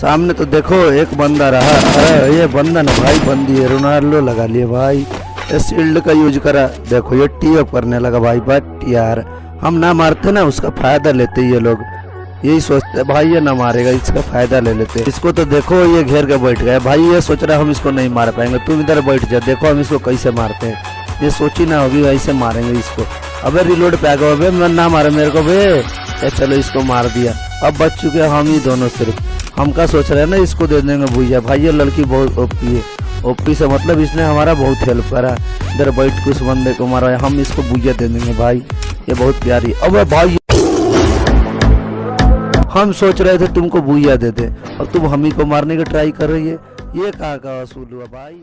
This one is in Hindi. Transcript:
सामने तो देखो एक बंदा रहा। अरे ये बंदा ना भाई बंदी है रोनाल्डो लगा लिए भाई। शील्ड का यूज़ करा। देखो ये टी अप करने लगा भाई बट यार हम ना मारते ना उसका फ़ायदा लेते ये लोग। यही सोचते भाई ये ना मारेगा इसका फ़ायदा ले लेते इसको तो देखो ये घेर के बैठ गए भाई ये सोच रहा हम इसको नहीं मार पाएँगे। तुम इधर बैठ जा देखो हम इसको कैसे मारते हैं। ये सोची ना होगी ऐसे मारेंगे इसको। अबे रिलोड पे आ मैं ना मारे मेरे को ए, चलो इसको मार दिया। अब बच चुके हम ही दोनों सिर्फ़। हम का सोच रहे हैं ना इसको दे देंगे भूजा भाई, ये लड़की बहुत ओपी है। ओपी से मतलब इसने हमारा बहुत हेल्प करा। इधर बैठ के उस बंदे को मारा। हम इसको भूजा दे देंगे भाई, ये बहुत प्यारी अब भाई हम सोच रहे थे तुमको भूया दे दे। और तुम हम ही को मारने की ट्राई कर रही है। ये कहा का असूल हुआ, भाई?